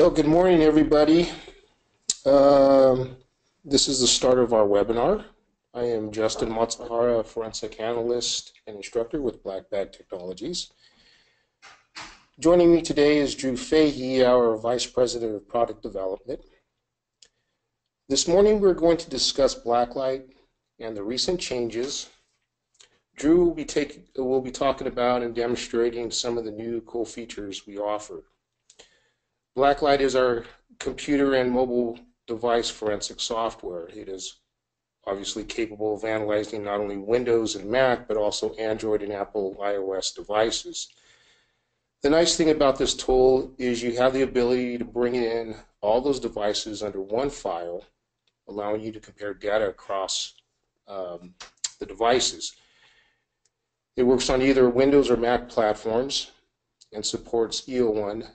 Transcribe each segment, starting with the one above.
Well, good morning, everybody. Um, this is the start of our webinar. I am Justin Matsuhara, forensic analyst and instructor with BlackBag Technologies. Joining me today is Drew Fahey, our Vice President of Product Development. This morning we're going to discuss Blacklight and the recent changes. Drew will be, take, will be talking about and demonstrating some of the new cool features we offer. Blacklight is our computer and mobile device forensic software. It is obviously capable of analyzing not only Windows and Mac, but also Android and Apple iOS devices. The nice thing about this tool is you have the ability to bring in all those devices under one file, allowing you to compare data across um, the devices. It works on either Windows or Mac platforms and supports E01,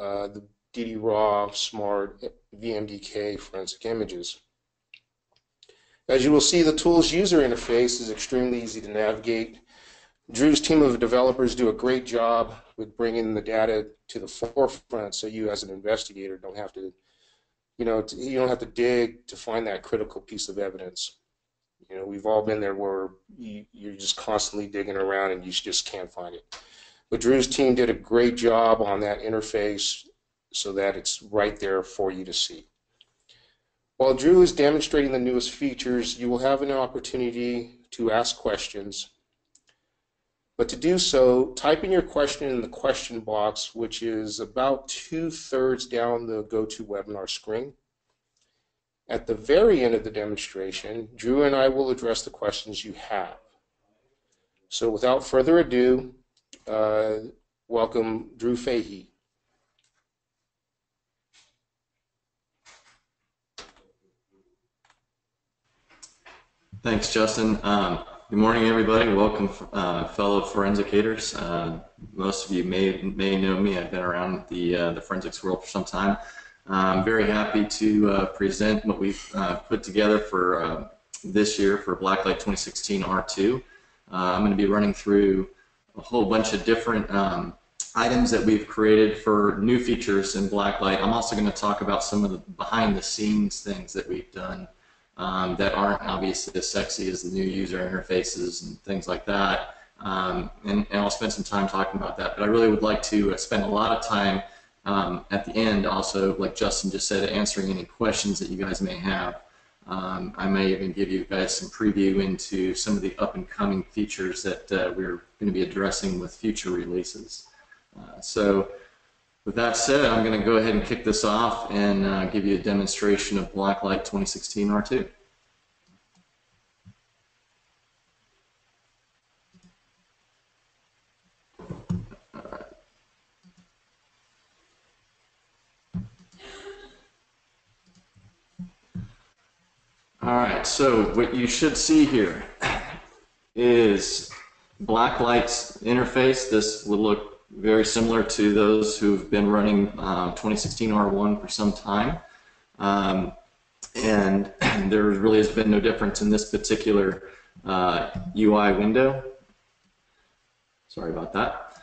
uh, the DD-RAW, SMART, VMDK forensic images. As you will see, the tool's user interface is extremely easy to navigate. Drew's team of developers do a great job with bringing the data to the forefront so you as an investigator don't have to, you know, you don't have to dig to find that critical piece of evidence. You know, we've all been there where you, you're just constantly digging around and you just can't find it. But Drew's team did a great job on that interface so that it's right there for you to see. While Drew is demonstrating the newest features, you will have an opportunity to ask questions. But to do so, type in your question in the question box, which is about two-thirds down the GoToWebinar screen. At the very end of the demonstration, Drew and I will address the questions you have. So without further ado, uh, welcome Drew Fahey. Thanks, Justin. Um, good morning, everybody. Welcome, uh, fellow forensicators. Uh, most of you may may know me. I've been around the uh, the forensics world for some time. I'm very happy to uh, present what we've uh, put together for uh, this year for Blacklight 2016 R2. I'm going to be running through a whole bunch of different um, items that we've created for new features in Blacklight. I'm also going to talk about some of the behind the scenes things that we've done um, that aren't obviously as sexy as the new user interfaces and things like that. Um, and, and, I'll spend some time talking about that. But I really would like to spend a lot of time um, at the end also, like Justin just said, answering any questions that you guys may have. Um, I may even give you guys some preview into some of the up and coming features that uh, we're going to be addressing with future releases. Uh, so with that said, I'm going to go ahead and kick this off and uh, give you a demonstration of Blacklight 2016 R2. All right, so what you should see here is Blacklight's interface. This look very similar to those who've been running uh, 2016 R1 for some time. Um, and there really has been no difference in this particular uh, UI window. Sorry about that.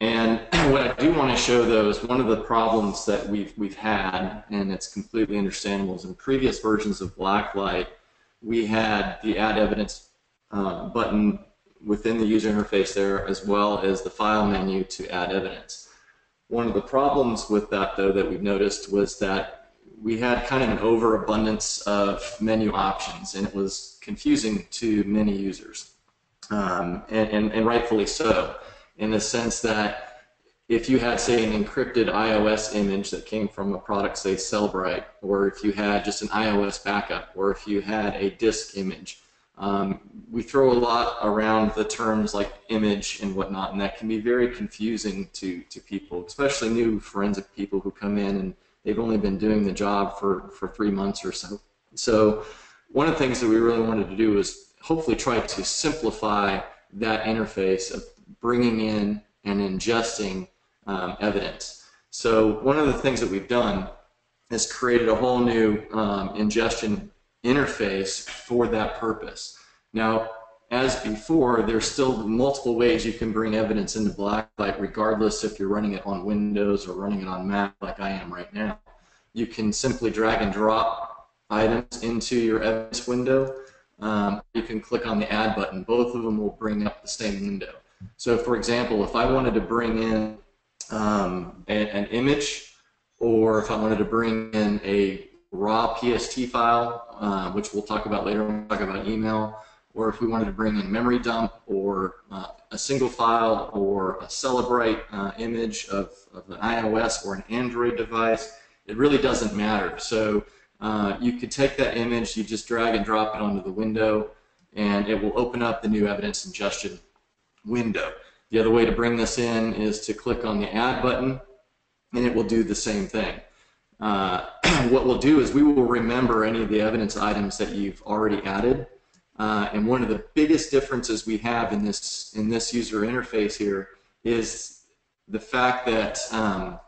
And what I do want to show though is one of the problems that we've, we've had, and it's completely understandable, is in previous versions of Blacklight, we had the add evidence uh, button within the user interface there as well as the file menu to add evidence. One of the problems with that though that we've noticed was that we had kind of an overabundance of menu options and it was confusing to many users um, and, and, and rightfully so in the sense that if you had, say, an encrypted iOS image that came from a product, say, Cellebrite, or if you had just an iOS backup, or if you had a disk image, um, we throw a lot around the terms like image and whatnot, and that can be very confusing to, to people, especially new forensic people who come in and they've only been doing the job for, for three months or so. So one of the things that we really wanted to do was hopefully try to simplify that interface of bringing in and ingesting um, evidence. So one of the things that we've done is created a whole new um, ingestion interface for that purpose. Now, as before, there's still multiple ways you can bring evidence into Blacklight, regardless if you're running it on Windows or running it on Mac, like I am right now. You can simply drag and drop items into your evidence window. Um, you can click on the Add button. Both of them will bring up the same window. So, for example, if I wanted to bring in um, a, an image, or if I wanted to bring in a raw PST file, uh, which we'll talk about later we talk about email, or if we wanted to bring in memory dump or uh, a single file or a Cellebrite uh, image of, of, an iOS or an Android device, it really doesn't matter. So uh, you could take that image, you just drag and drop it onto the window, and it will open up the new evidence ingestion window. The other way to bring this in is to click on the Add button, and it will do the same thing. Uh, what we'll do is we will remember any of the evidence items that you've already added, uh, and one of the biggest differences we have in this in this user interface here is the fact that um,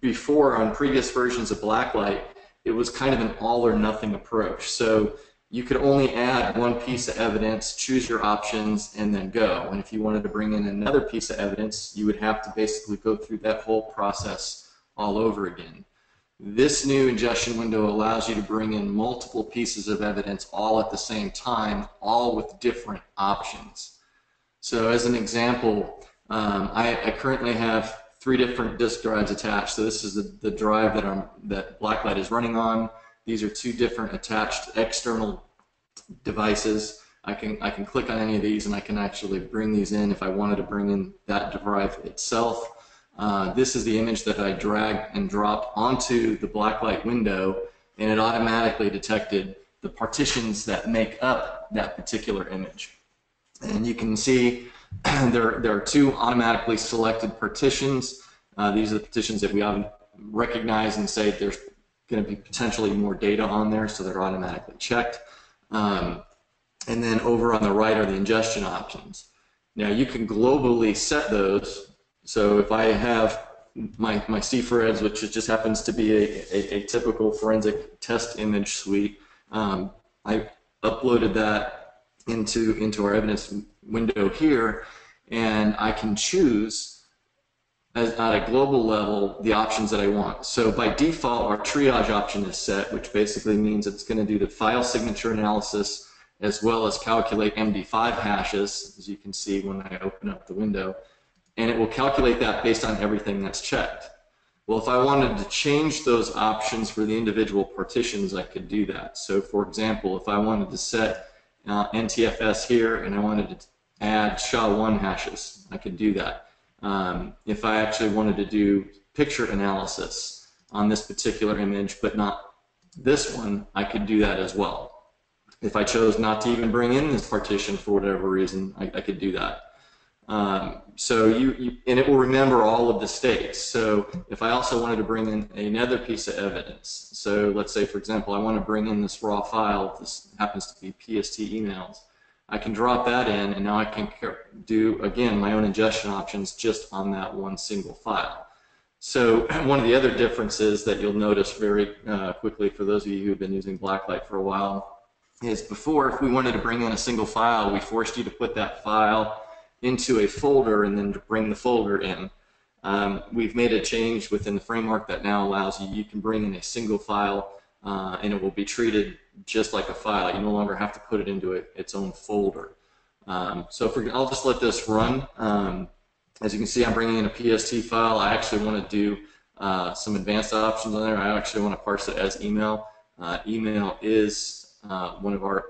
before on previous versions of Blacklight, it was kind of an all or nothing approach. So you could only add one piece of evidence, choose your options, and then go. And if you wanted to bring in another piece of evidence, you would have to basically go through that whole process all over again. This new ingestion window allows you to bring in multiple pieces of evidence all at the same time, all with different options. So as an example, um, I, I, currently have three different disk drives attached. So this is the, the drive that, I'm, that Blacklight is running on. These are two different attached external devices. I can, I can click on any of these and I can actually bring these in if I wanted to bring in that drive itself. Uh, this is the image that I dragged and dropped onto the blacklight window, and it automatically detected the partitions that make up that particular image. And you can see there, there are two automatically selected partitions. Uh, these are the partitions that we recognize and say there's going to be potentially more data on there, so they're automatically checked. Um, and then over on the right are the ingestion options. Now you can globally set those so if I have my, my CFREDS, which just happens to be a, a, a typical forensic test image suite, um, I uploaded that into, into our evidence window here, and I can choose as, at a global level the options that I want. So by default, our triage option is set, which basically means it's going to do the file signature analysis as well as calculate MD5 hashes, as you can see when I open up the window and it will calculate that based on everything that's checked. Well, if I wanted to change those options for the individual partitions, I could do that. So for example, if I wanted to set uh, NTFS here and I wanted to add SHA-1 hashes, I could do that. Um, if I actually wanted to do picture analysis on this particular image, but not this one, I could do that as well. If I chose not to even bring in this partition for whatever reason, I, I could do that. Um, so you, you, and it will remember all of the states. So if I also wanted to bring in another piece of evidence, so let's say, for example, I want to bring in this raw file. This happens to be PST emails. I can drop that in, and now I can do again my own ingestion options just on that one single file. So one of the other differences that you'll notice very uh, quickly for those of you who have been using Blacklight for a while is before, if we wanted to bring in a single file, we forced you to put that file into a folder and then to bring the folder in. Um, we've made a change within the framework that now allows you, you can bring in a single file uh, and it will be treated just like a file. You no longer have to put it into a, its own folder. Um, so I'll just let this run. Um, as you can see, I'm bringing in a PST file. I actually want to do uh, some advanced options on there. I actually want to parse it as email. Uh, email is uh, one of our,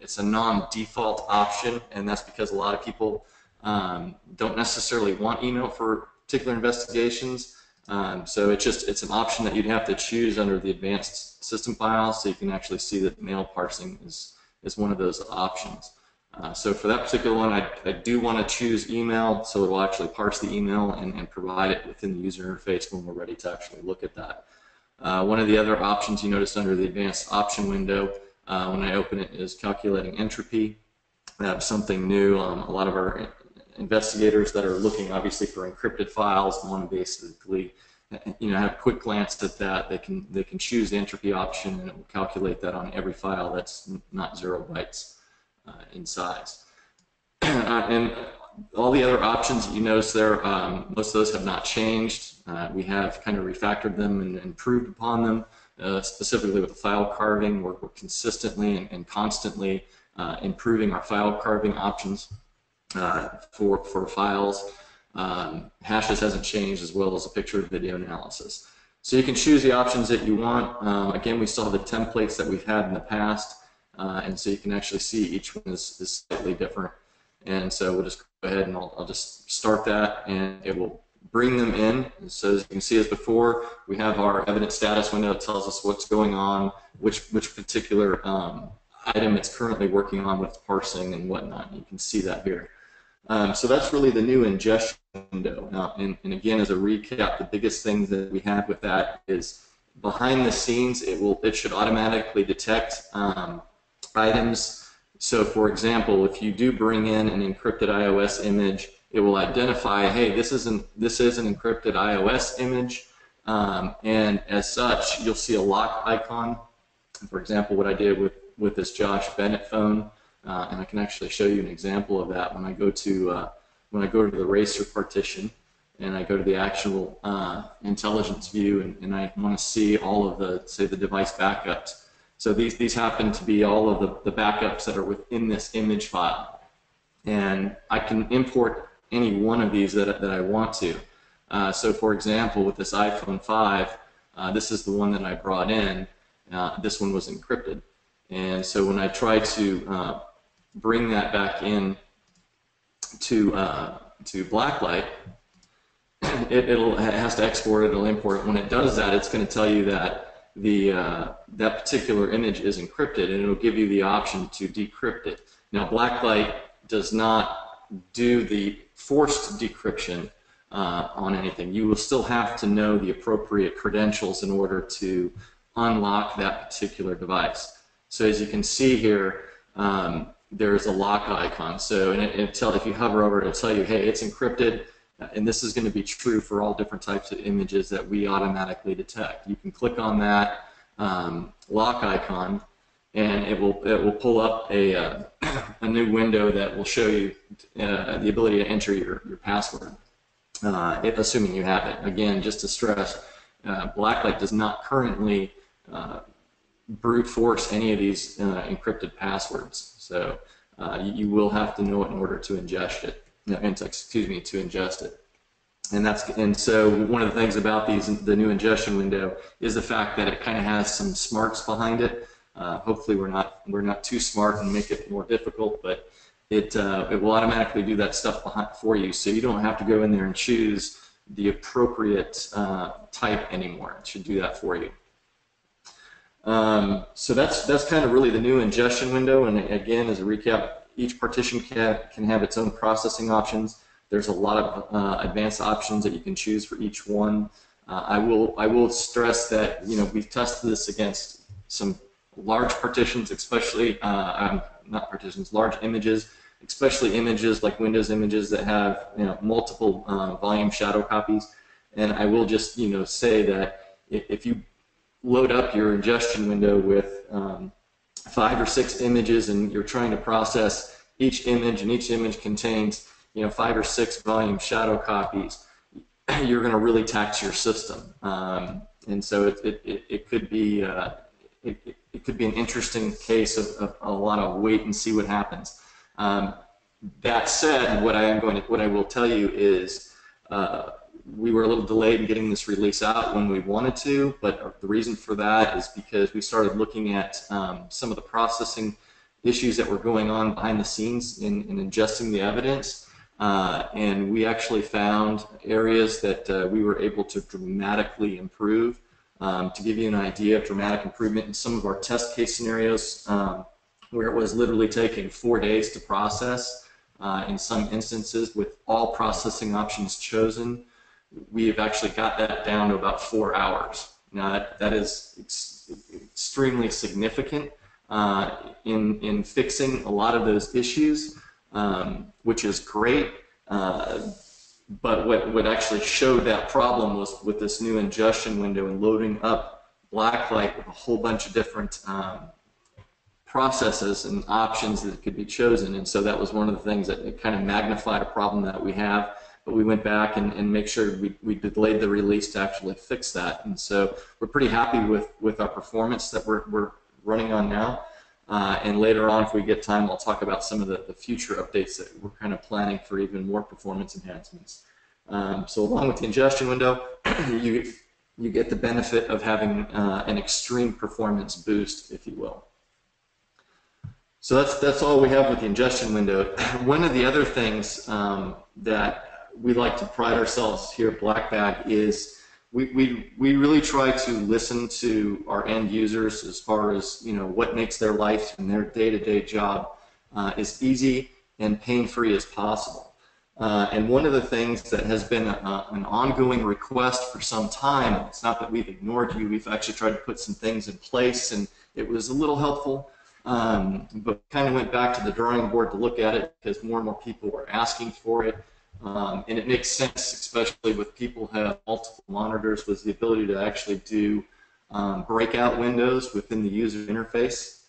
it's a non-default option, and that's because a lot of people um, don't necessarily want email for particular investigations. Um, so it's just it's an option that you'd have to choose under the advanced system files so you can actually see that mail parsing is, is one of those options. Uh, so for that particular one, I, I do want to choose email so it will actually parse the email and, and provide it within the user interface when we're ready to actually look at that. Uh, one of the other options you notice under the advanced option window uh, when I open it is calculating entropy. That's something new. Um, a lot of our investigators that are looking obviously for encrypted files want to basically you know have a quick glance at that they can they can choose the entropy option and it will calculate that on every file that's not zero bytes uh, in size. Uh, and all the other options that you notice there, um, most of those have not changed. Uh, we have kind of refactored them and improved upon them, uh, specifically with the file carving. We're, we're consistently and, and constantly uh, improving our file carving options uh, for, for files. Um, hashes hasn't changed as well as a picture of video analysis. So you can choose the options that you want. Um, again, we still have the templates that we've had in the past, uh, and so you can actually see each one is, is slightly different. And so we'll just go ahead and I'll, I'll just start that, and it will bring them in. And so as you can see as before, we have our evidence status window that tells us what's going on, which, which particular um, item it's currently working on with parsing and whatnot. You can see that here. Um, so that's really the new ingestion window. Now, and, and, again, as a recap, the biggest thing that we have with that is behind the scenes, it will it should automatically detect um, items. So, for example, if you do bring in an encrypted iOS image, it will identify, hey, this isn't this is an encrypted iOS image, um, and as such, you'll see a lock icon. For example, what I did with with this Josh Bennett phone. Uh, and I can actually show you an example of that when I go to uh, when I go to the racer partition and I go to the actual uh, intelligence view and, and I want to see all of the say the device backups. So these these happen to be all of the, the backups that are within this image file, and I can import any one of these that that I want to. Uh, so for example, with this iPhone 5, uh, this is the one that I brought in. Uh, this one was encrypted. And so when I try to bring that back in to uh, to Blacklight, it, it'll it has to export it, it'll import it. When it does that, it's going to tell you that the uh, that particular image is encrypted, and it'll give you the option to decrypt it. Now, Blacklight does not do the forced decryption uh, on anything. You will still have to know the appropriate credentials in order to unlock that particular device. So as you can see here, um, there's a lock icon. So and it, tell, if you hover over it, it'll tell you, hey, it's encrypted, and this is going to be true for all different types of images that we automatically detect. You can click on that um, lock icon, and it will it will pull up a uh, a new window that will show you uh, the ability to enter your, your password, uh, if, assuming you have it. Again, just to stress, uh, Blacklight does not currently uh, brute force any of these uh, encrypted passwords. So uh, you, you, will have to know it in order to ingest it, to, excuse me, to ingest it. And that's and so one of the things about these the new ingestion window is the fact that it kind of has some smarts behind it. Uh, hopefully we're not we're not too smart and make it more difficult, but it uh, it will automatically do that stuff behind, for you, so you don't have to go in there and choose the appropriate uh, type anymore. It should do that for you. Um, so that's that's kind of really the new ingestion window. And again, as a recap, each partition can, can have its own processing options. There's a lot of uh, advanced options that you can choose for each one. Uh, I will I will stress that you know we've tested this against some large partitions, especially uh, um, not partitions, large images, especially images like Windows images that have you know multiple uh, volume shadow copies. And I will just you know say that if you load up your ingestion window with um, five or six images and you're trying to process each image and each image contains you know five or six volume shadow copies you're going to really tax your system. Um, and so it, it, it could be uh, it, it, could be an interesting case of, of, a lot of wait and see what happens. Um, that said what I am going to what I will tell you is uh, we were a little delayed in getting this release out when we wanted to, but the reason for that is because we started looking at um, some of the processing issues that were going on behind the scenes in, in ingesting the evidence. Uh, and we actually found areas that uh, we were able to dramatically improve. Um, to give you an idea of dramatic improvement in some of our test case scenarios, um, where it was literally taking four days to process, uh, in some instances with all processing options chosen, we've actually got that down to about four hours. Now that, that is ex extremely significant uh, in, in fixing a lot of those issues, um, which is great. Uh, but what, what actually showed that problem was with this new ingestion window and loading up Blacklight with a whole bunch of different um, processes and options that could be chosen. And so that was one of the things that kind of magnified a problem that we have. But we went back and, and make sure we, we delayed the release to actually fix that. And so we're pretty happy with, with our performance that we're, we're running on now. Uh, and later on, if we get time, I'll talk about some of the, the future updates that we're kind of planning for even more performance enhancements. Um, so along with the ingestion window, you, you get the benefit of having uh, an extreme performance boost, if you will. So that's that's all we have with the ingestion window. One of the other things um, that we like to pride ourselves here at BlackBag is we, we, we really try to listen to our end users as far as you know what makes their life and their day-to-day job uh, as easy and pain-free as possible. Uh, and one of the things that has been a, an ongoing request for some time, it's not that we've ignored you, we've actually tried to put some things in place and it was a little helpful, um, but kind of went back to the drawing board to look at it because more and more people were asking for it. Um, and it makes sense, especially with people who have multiple monitors, was the ability to actually do um, breakout windows within the user interface.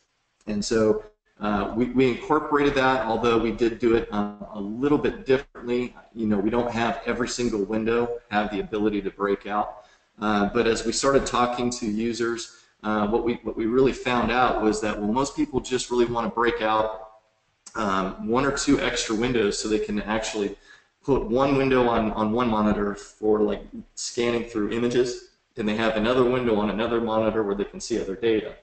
And so uh, we, we, incorporated that, although we did do it um, a little bit differently. You know, we don't have every single window have the ability to break out. Uh, but as we started talking to users, uh, what we what we really found out was that well, most people just really want to break out um, one or two extra windows so they can actually put one window on, on one monitor for like scanning through images, and they have another window on another monitor where they can see other data.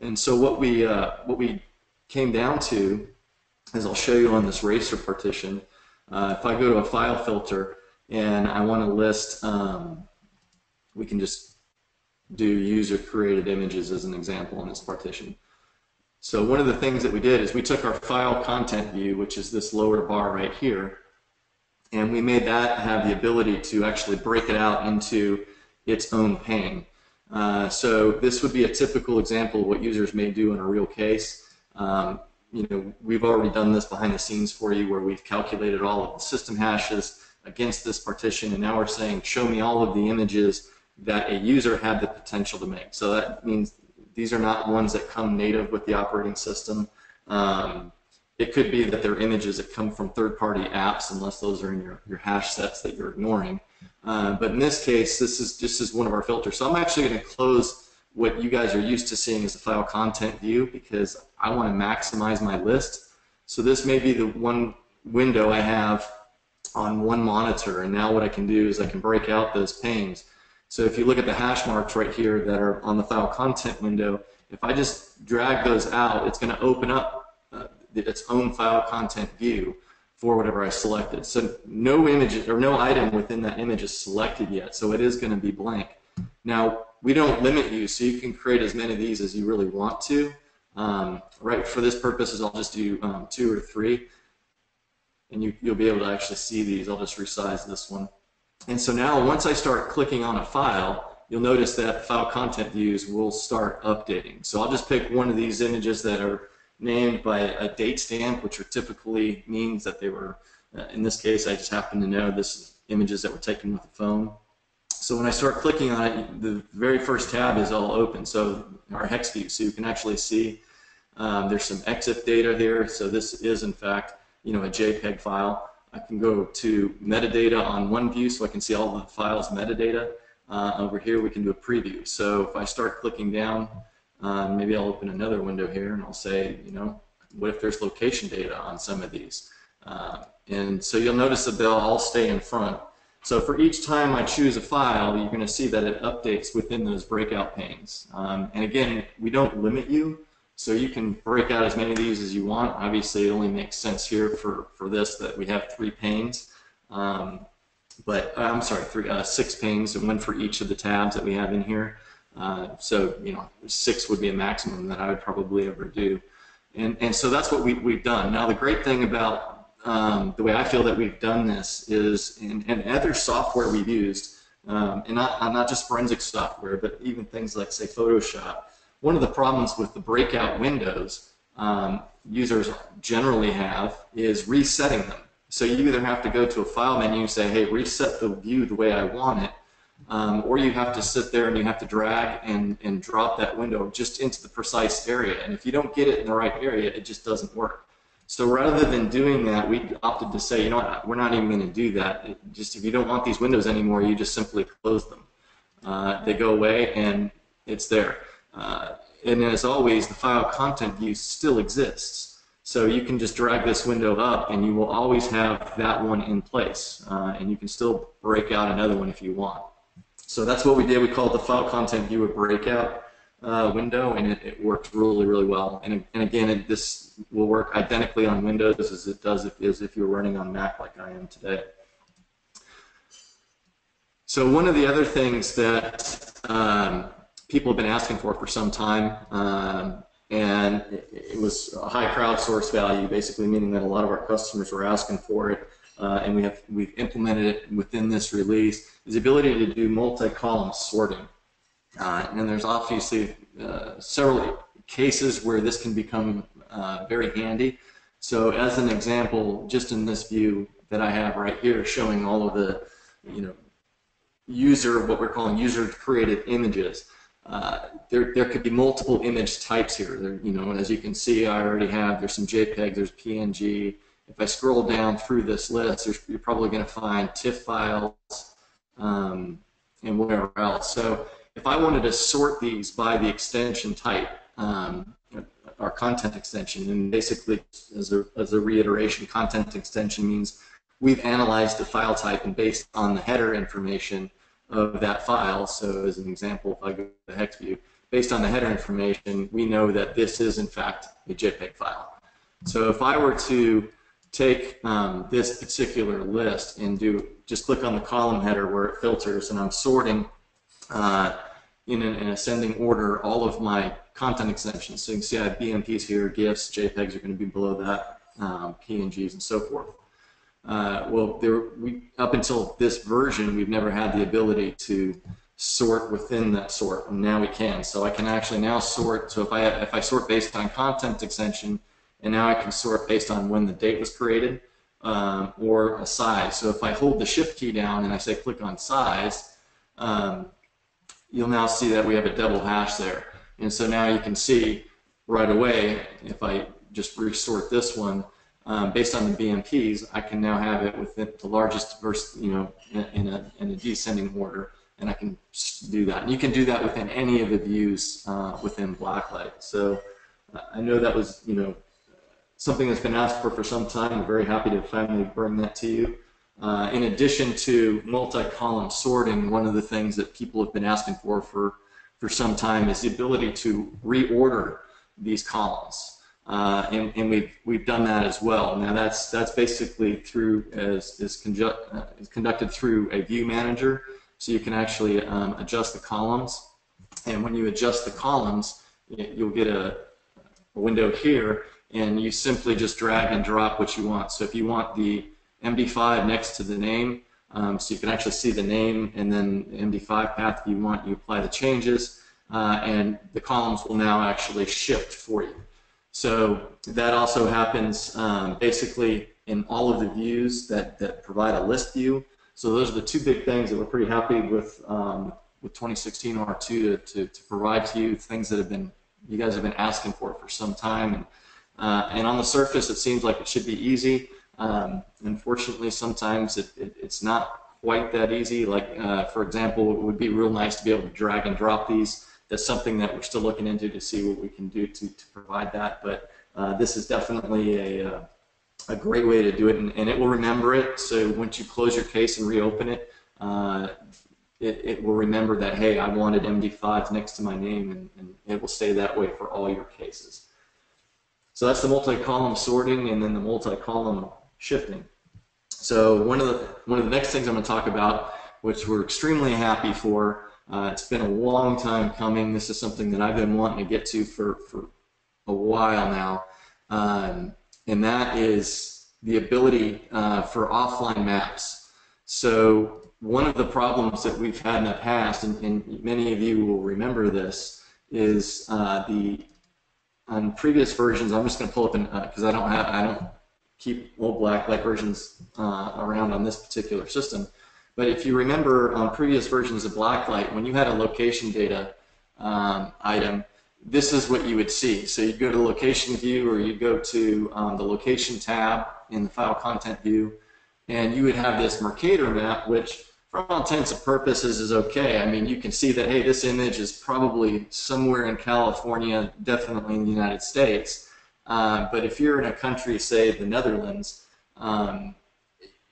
And so what we uh, what we came down to, as I'll show you on this racer partition, uh, if I go to a file filter and I want to list, um, we can just do user created images as an example on this partition. So one of the things that we did is we took our file content view, which is this lower bar right here, and we made that have the ability to actually break it out into its own pane. Uh, so this would be a typical example of what users may do in a real case. Um, you know, we've already done this behind the scenes for you where we've calculated all of the system hashes against this partition, and now we're saying, show me all of the images that a user had the potential to make. So that means these are not ones that come native with the operating system. Um, it could be that they're images that come from third-party apps, unless those are in your, your hash sets that you're ignoring. Uh, but in this case, this is just as one of our filters. So I'm actually going to close what you guys are used to seeing as a file content view because I want to maximize my list. So this may be the one window I have on one monitor, and now what I can do is I can break out those panes. So if you look at the hash marks right here that are on the file content window, if I just drag those out, it's going to open up its own file content view for whatever I selected. So no image or no item within that image is selected yet, so it is going to be blank. Now, we don't limit you, so you can create as many of these as you really want to. Um, right, for this purposes, I'll just do um, two or three, and you, you'll be able to actually see these. I'll just resize this one. And so now, once I start clicking on a file, you'll notice that file content views will start updating. So I'll just pick one of these images that are named by a date stamp, which are typically means that they were, uh, in this case, I just happen to know this is images that were taken with a phone. So when I start clicking on it, the very first tab is all open. So our hex view, so you can actually see um, there's some EXIF data here. So this is in fact, you know, a JPEG file. I can go to metadata on one view, so I can see all the files metadata. Uh, over here, we can do a preview. So if I start clicking down, um, maybe I'll open another window here and I'll say, you know, what if there's location data on some of these? Uh, and so you'll notice that they'll all stay in front. So for each time I choose a file, you're going to see that it updates within those breakout panes. Um, and again, we don't limit you, so you can break out as many of these as you want. Obviously, it only makes sense here for, for this that we have three panes. Um, but uh, I'm sorry, three, uh, six panes, and one for each of the tabs that we have in here. Uh, so, you know, six would be a maximum that I would probably ever do. And, and so that's what we, we've done. Now, the great thing about um, the way I feel that we've done this is, in, in other software we've used, um, and not, not just forensic software, but even things like, say, Photoshop, one of the problems with the breakout windows um, users generally have is resetting them. So you either have to go to a file menu and say, hey, reset the view the way I want it, um, or you have to sit there and you have to drag and, and drop that window just into the precise area. And if you don't get it in the right area, it just doesn't work. So rather than doing that, we opted to say, you know what, we're not even going to do that. It just if you don't want these windows anymore, you just simply close them. Uh, they go away and it's there. Uh, and as always, the file content view still exists. So you can just drag this window up and you will always have that one in place. Uh, and you can still break out another one if you want. So that's what we did. We called the file content viewer breakout uh, window, and it, it, worked really, really well. And, and again, it, this will work identically on Windows as it does if, as if you're running on Mac like I am today. So one of the other things that um, people have been asking for for some time, um, and it, it was a high crowdsource value, basically meaning that a lot of our customers were asking for it, uh, and we have we've implemented it within this release is the ability to do multi-column sorting. Uh, and there's obviously uh, several cases where this can become uh, very handy. So as an example, just in this view that I have right here showing all of the, you know, user, what we're calling user created images. Uh, there, there could be multiple image types here. There, you know, as you can see, I already have, there's some JPEG, there's PNG, if I scroll down through this list, you're probably going to find TIFF files um, and whatever else. So if I wanted to sort these by the extension type, um, our content extension, and basically as a, as a reiteration, content extension means we've analyzed the file type and based on the header information of that file, so as an example, if I go to the hex view, based on the header information, we know that this is in fact a JPEG file. So if I were to take um, this particular list and do just click on the column header where it filters and I'm sorting uh, in an, ascending order all of my content extensions. So you can see I have BMPs here, GIFs, JPEGs are going to be below that, um, PNGs and so forth. Uh, well, there, we, up until this version, we've never had the ability to sort within that sort, and now we can. So I can actually now sort. So if I if I sort based on content extension, and now I can sort based on when the date was created um, or a size. So if I hold the shift key down and I say click on size, um, you'll now see that we have a double hash there. And so now you can see right away, if I just resort this one, um, based on the BMPs, I can now have it within the largest verse, you know, in a, in a descending order, and I can do that. And you can do that within any of the views uh, within Blacklight. So uh, I know that was, you know, something that's been asked for for some time. We're very happy to finally bring that to you. Uh, in addition to multi-column sorting, one of the things that people have been asking for for, for some time is the ability to reorder these columns. Uh, and, and we've, we've done that as well. Now that's, that's basically through, as is, uh, is conducted through a view manager. So you can actually um, adjust the columns. And when you adjust the columns, you'll get a, a window here and you simply just drag and drop what you want. So if you want the MD5 next to the name, um, so you can actually see the name and then the MD5 path if you want, you apply the changes, uh, and the columns will now actually shift for you. So that also happens um, basically in all of the views that, that provide a list view. So those are the two big things that we're pretty happy with um, with 2016 R2 to, to, to, provide to you, things that have been you guys have been asking for for some time. And uh, and on the surface, it seems like it should be easy. Um, unfortunately, sometimes it, it, it's not quite that easy. Like, uh, for example, it would be real nice to be able to drag and drop these. That's something that we're still looking into to see what we can do to, to provide that. But uh, this is definitely a, uh, a great way to do it, and, and, it will remember it. So once you close your case and reopen it, uh, it, it, will remember that, hey, I wanted MD5 next to my name, and, and it will stay that way for all your cases. So that's the multi-column sorting and then the multi-column shifting. So one of the one of the next things I'm going to talk about, which we're extremely happy for, uh, it's been a long time coming. This is something that I've been wanting to get to for, for a while now, um, and that is the ability uh, for offline maps. So one of the problems that we've had in the past, and, and many of you will remember this, is uh, the on previous versions, I'm just going to pull up because uh, I don't have I don't keep old blacklight versions uh, around on this particular system. But if you remember on previous versions of Blacklight, when you had a location data um, item, this is what you would see. So you'd go to the location view or you'd go to um, the location tab in the file content view, and you would have this Mercator map, which for all intents and purposes is okay. I mean, you can see that, hey, this image is probably somewhere in California, definitely in the United States. Uh, but if you're in a country, say the Netherlands, um,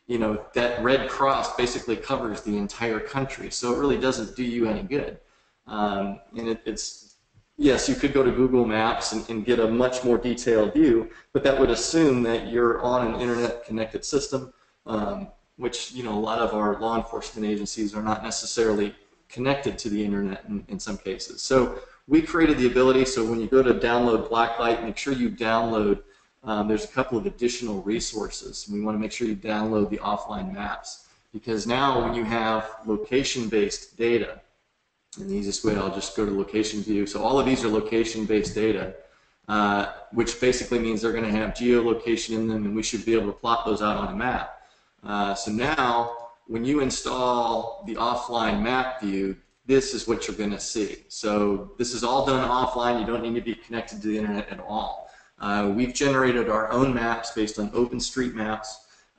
you know, that red cross basically covers the entire country. So it really doesn't do you any good. Um, and it, it's, yes, you could go to Google Maps and, and, get a much more detailed view, but that would assume that you're on an internet connected system. Um, which you know a lot of our law enforcement agencies are not necessarily connected to the internet in, in some cases. So we created the ability so when you go to download Blacklight, make sure you download. Um, there's a couple of additional resources. We want to make sure you download the offline maps because now when you have location-based data, and the easiest way I'll just go to location view. So all of these are location-based data. Uh, which basically means they're going to have geolocation in them, and we should be able to plot those out on a map. Uh, so now, when you install the offline map view, this is what you're going to see. So this is all done offline. You don't need to be connected to the internet at all. Uh, we've generated our own maps based on OpenStreetMaps.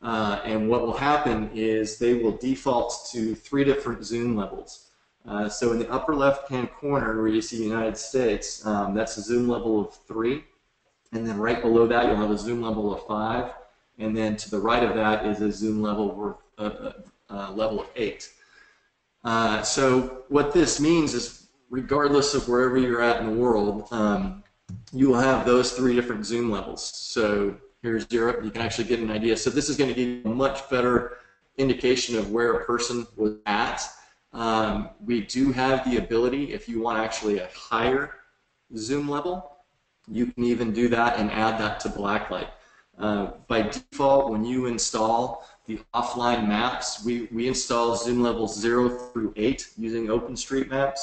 Uh, and what will happen is they will default to three different zoom levels. Uh, so in the upper left-hand corner where you see United States, um, that's a zoom level of three. And then right below that, you'll have a zoom level of five and then to the right of that is a zoom level worth uh, uh, uh, level of eight. Uh, so what this means is, regardless of wherever you're at in the world, um, you will have those three different zoom levels. So here's Europe. You can actually get an idea. So this is going to give you a much better indication of where a person was at. Um, we do have the ability, if you want actually a higher zoom level, you can even do that and add that to Blacklight. Uh, by default, when you install the offline maps, we, we install zoom levels 0 through 8 using OpenStreetMaps.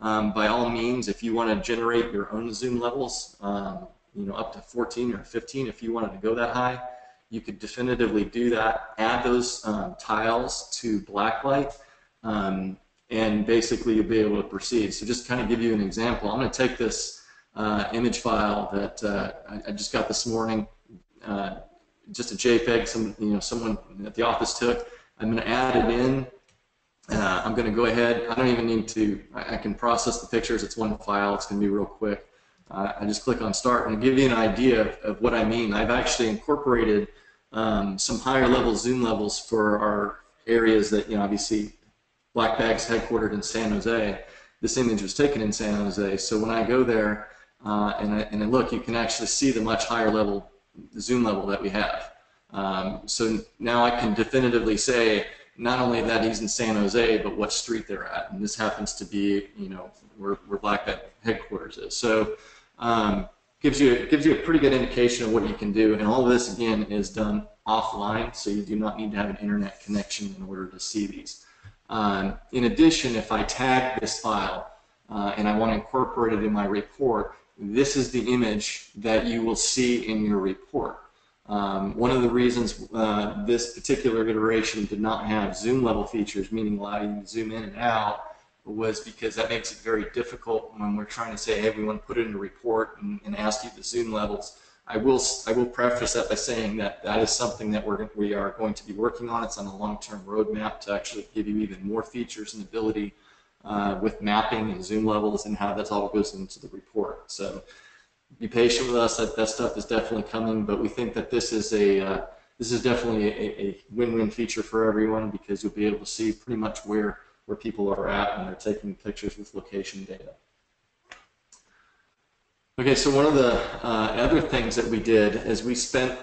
Um, by all means, if you want to generate your own zoom levels, um, you know, up to 14 or 15, if you wanted to go that high, you could definitively do that. Add those um, tiles to Blacklight, um, and basically you'll be able to proceed. So just kind of give you an example, I'm going to take this uh, image file that uh, I, I just got this morning uh, just a JPEG some you know someone at the office took. I'm going to add it in. Uh, I'm going to go ahead. I don't even need to. I, I, can process the pictures. It's one file. It's going to be real quick. Uh, I just click on start and give you an idea of, of what I mean. I've actually incorporated um, some higher level zoom levels for our areas that you know obviously BlackBag's headquartered in San Jose. This image was taken in San Jose. So when I go there uh, and, I, and I look, you can actually see the much higher level zoom level that we have. Um, so now I can definitively say not only that he's in San Jose, but what street they're at. And this happens to be, you know, where, where BlackBag headquarters is. So um, gives you gives you a pretty good indication of what you can do. And all of this again is done offline, so you do not need to have an internet connection in order to see these. Um, in addition, if I tag this file uh, and I want to incorporate it in my report, this is the image that you will see in your report. Um, one of the reasons uh, this particular iteration did not have zoom level features, meaning allowing you to zoom in and out, was because that makes it very difficult when we're trying to say, hey, we want to put it in a report and, and ask you the zoom levels. I will I will preface that by saying that that is something that we're we are going to be working on. It's on a long-term roadmap to actually give you even more features and ability uh, with mapping and zoom levels and how that all goes into the report. So be patient with us. That, that stuff is definitely coming, but we think that this is a uh, this is definitely a, win-win feature for everyone because you'll be able to see pretty much where where people are at when they're taking pictures with location data. Okay, so one of the uh, other things that we did is we spent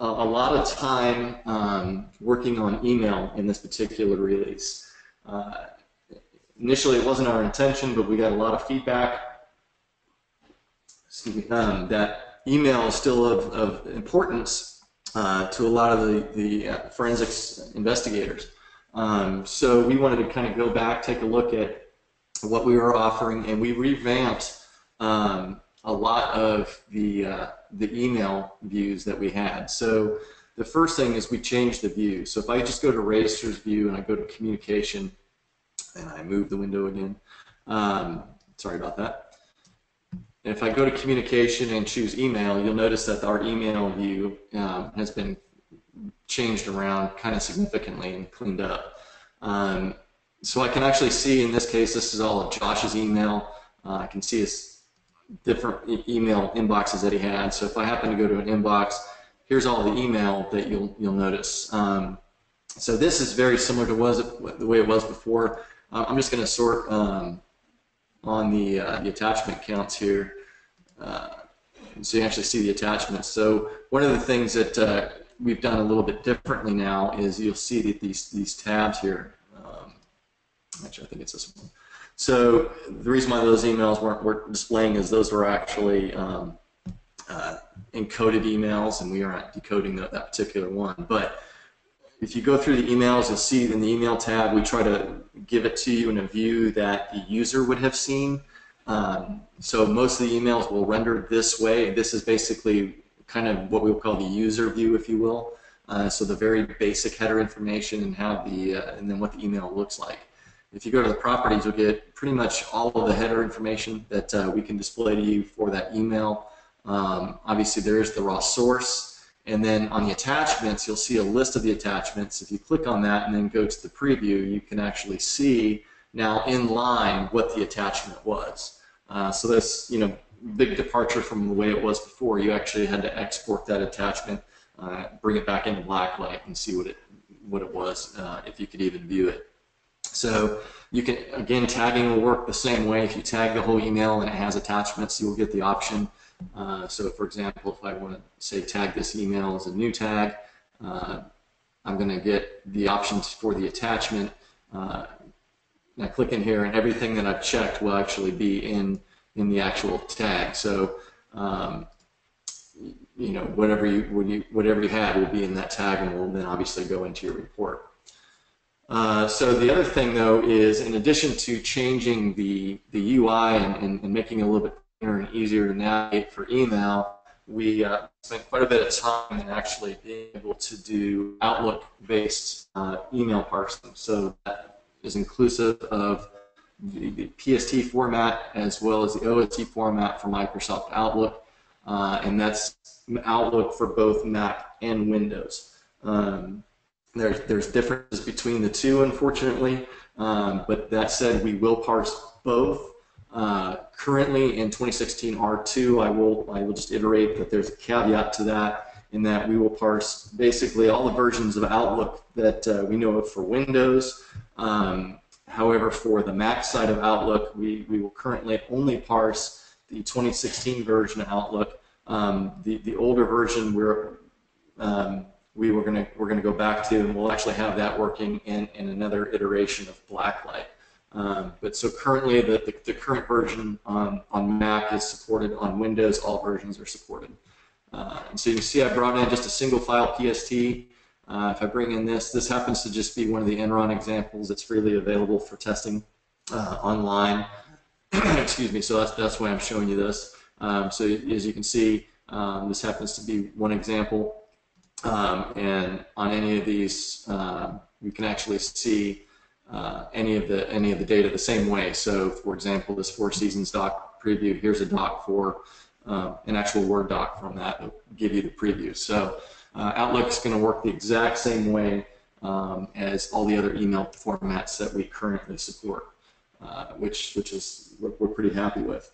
a, a lot of time um, working on email in this particular release. Uh, initially it wasn't our intention, but we got a lot of feedback Excuse me, um, that email is still of, of importance uh, to a lot of the, the uh, forensics investigators. Um, so we wanted to kind of go back, take a look at what we were offering, and we revamped um, a lot of the, uh, the email views that we had. So The first thing is we changed the view. So if I just go to Register's view and I go to Communication, and I move the window again, um, sorry about that. And if I go to Communication and choose Email, you'll notice that our email view um, has been changed around kind of significantly and cleaned up. Um, so I can actually see in this case, this is all of Josh's email. Uh, I can see his different e email inboxes that he had. So if I happen to go to an inbox, here's all the email that you'll you'll notice. Um, so this is very similar to was the way it was before. I'm just going to sort um, on the uh, the attachment counts here, uh, so you actually see the attachments. So one of the things that uh, we've done a little bit differently now is you'll see that these these tabs here. Um, actually, I think it's this one. So the reason why those emails weren't, weren't displaying is those were actually um, uh, encoded emails, and we aren't decoding that particular one. But if you go through the emails, you'll see in the email tab, we try to give it to you in a view that the user would have seen. Um, so most of the emails will render this way. This is basically kind of what we call the user view, if you will. Uh, so the very basic header information and how the uh, and then what the email looks like. If you go to the properties, you'll get pretty much all of the header information that uh, we can display to you for that email. Um, obviously, there is the raw source. And then on the attachments, you'll see a list of the attachments. If you click on that and then go to the preview, you can actually see now in line what the attachment was. Uh, so that's, you know, big departure from the way it was before. You actually had to export that attachment, uh, bring it back into Blacklight and see what it, what it was, uh, if you could even view it. So you can, again, tagging will work the same way. If you tag the whole email and it has attachments, you'll get the option. Uh, so for example, if I want to say tag this email as a new tag, uh, I'm going to get the options for the attachment. Uh, I click in here and everything that I've checked will actually be in, in the actual tag. So um, you know, whatever you, whatever you have will be in that tag and will then obviously go into your report. Uh, so the other thing though is in addition to changing the, the UI and, and, and making it a little bit and easier to navigate for email, we uh, spent quite a bit of time in actually being able to do Outlook-based uh, email parsing. So that is inclusive of the, the, PST format as well as the OST format for Microsoft Outlook, uh, and that's Outlook for both Mac and Windows. Um, there's, there's differences between the two, unfortunately, um, but that said, we will parse both. Uh, currently in 2016 R2, I will, I will just iterate that there's a caveat to that in that we will parse basically all the versions of Outlook that uh, we know of for Windows. Um, however, for the Mac side of Outlook, we, we will currently only parse the 2016 version of Outlook. Um, the, the older version, we're um, we were gonna we're gonna go back to, and we'll actually have that working in, in another iteration of Blacklight. Um, but so currently, the, the, the, current version on, on Mac is supported. On Windows, all versions are supported. Uh, and so you see I brought in just a single file PST. Uh, if I bring in this, this happens to just be one of the Enron examples that's freely available for testing uh, online. Excuse me, so that's, that's why I'm showing you this. Um, so as you can see, um, this happens to be one example. Um, and on any of these, uh, we can actually see uh, any of the any of the data the same way. So, for example, this Four Seasons doc preview. Here's a doc for uh, an actual Word doc from that to give you the preview. So, uh, Outlook is going to work the exact same way um, as all the other email formats that we currently support, uh, which which is we're, we're, pretty happy with.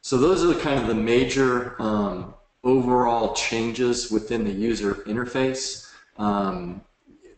So, those are the kind of the major um, overall changes within the user interface um,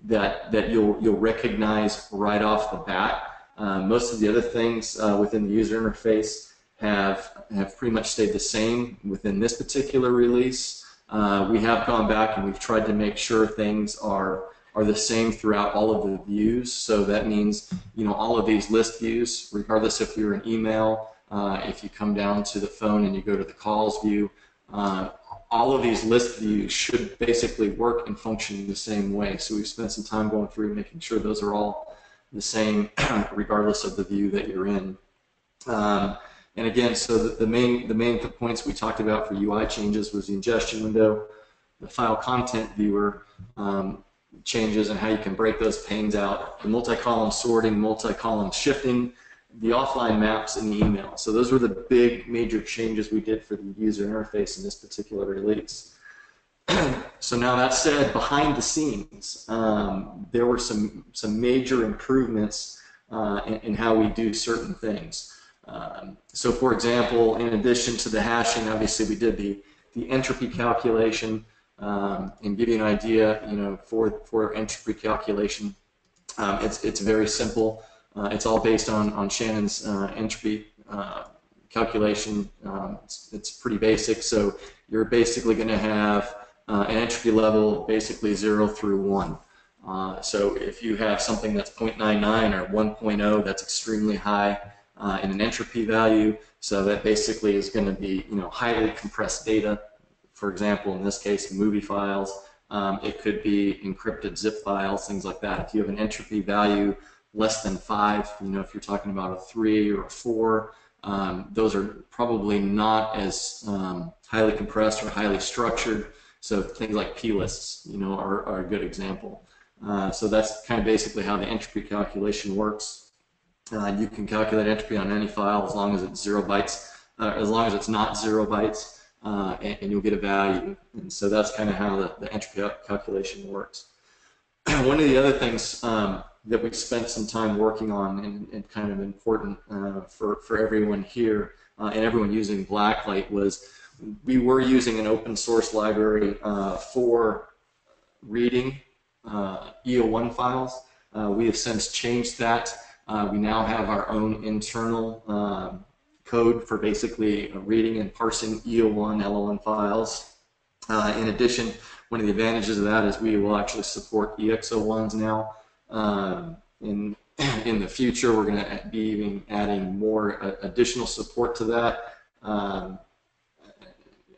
that that you'll you'll recognize right off the bat. Uh, most of the other things uh, within the user interface have have pretty much stayed the same within this particular release. Uh, we have gone back and we've tried to make sure things are are the same throughout all of the views. So that means you know all of these list views, regardless if you're an email, uh, if you come down to the phone and you go to the calls view, uh, all of these list views should basically work and function the same way. So we've spent some time going through making sure those are all the same regardless of the view that you're in. Um, and again, so the, the, main the main points we talked about for UI changes was the ingestion window, the file content viewer um, changes and how you can break those panes out, the multi-column sorting, multi-column shifting, the offline maps, and the email. So those were the big major changes we did for the user interface in this particular release. so now that said, behind the scenes, um, there were some some major improvements uh, in, in, how we do certain things. Um, so, for example, in addition to the hashing, obviously we did the the entropy calculation um, and give you an idea, you know, for for entropy calculation, um, it's it's very simple. Uh, it's all based on on Shannon's uh, entropy uh, calculation. Um, it's, it's pretty basic. So you're basically going to have an entropy level basically 0 through 1. Uh, so if you have something that's 0.99 or 1.0, that's extremely high uh, in an entropy value. So that basically is going to be you know highly compressed data. For example, in this case, movie files. Um, it could be encrypted zip files, things like that. If you have an entropy value less than five, you know, if you're talking about a three or a four, um, those are probably not as um, highly compressed or highly structured. So things like p-lists, you know, are, are a good example. Uh, so that's kind of basically how the entropy calculation works. Uh, you can calculate entropy on any file as long as it's zero bytes, uh, as long as it's not zero bytes, uh, and, and, you'll get a value. And so that's kind of how the, the entropy calculation works. One of the other things um, that we spent some time working on and, and kind of important uh, for, for everyone here uh, and everyone using Blacklight was we were using an open source library uh, for reading uh, E01 files. Uh, we have since changed that. Uh, we now have our own internal um, code for basically reading and parsing E01 LLM files. In addition, one of the advantages of that is we will actually support EX01s now. Um, in in the future, we're going to be even adding more uh, additional support to that. Um,